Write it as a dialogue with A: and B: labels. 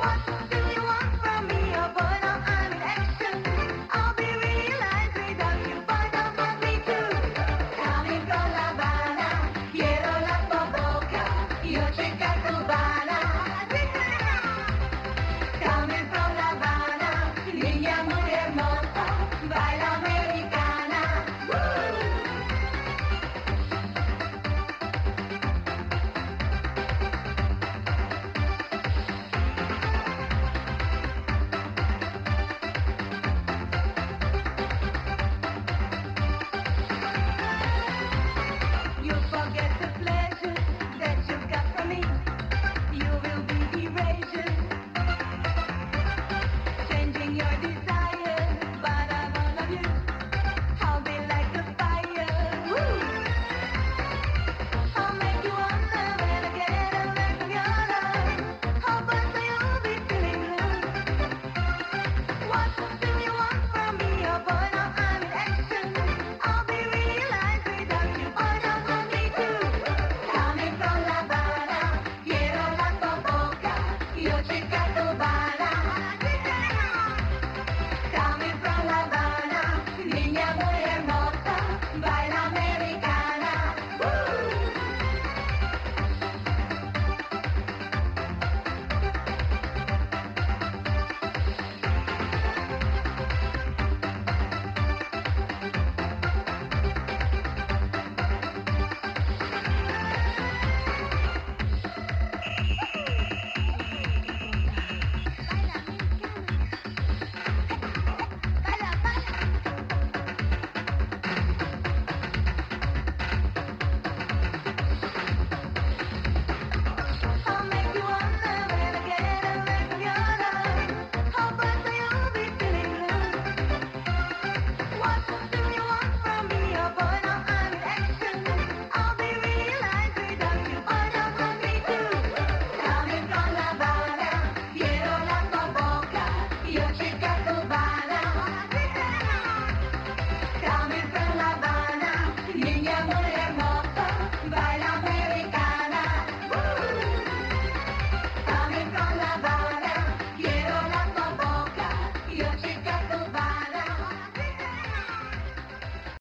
A: one.